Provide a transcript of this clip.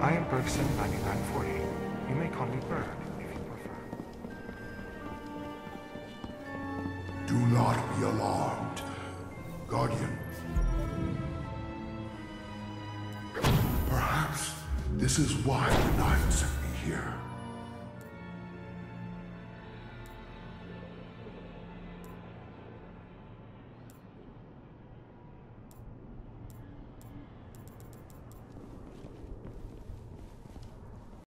I am Bergson 9940. You may call me Berg if you prefer. Do not be alarmed. Guardian. Perhaps this is why the knights.